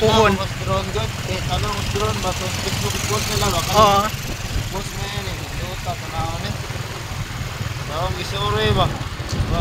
puhon. Mas drone good. Eh, ano, mas drone ba? So, Facebook post nila? Oo. Post na yan eh. Iuta, tanawan eh. Tawang isuri ba? Ba,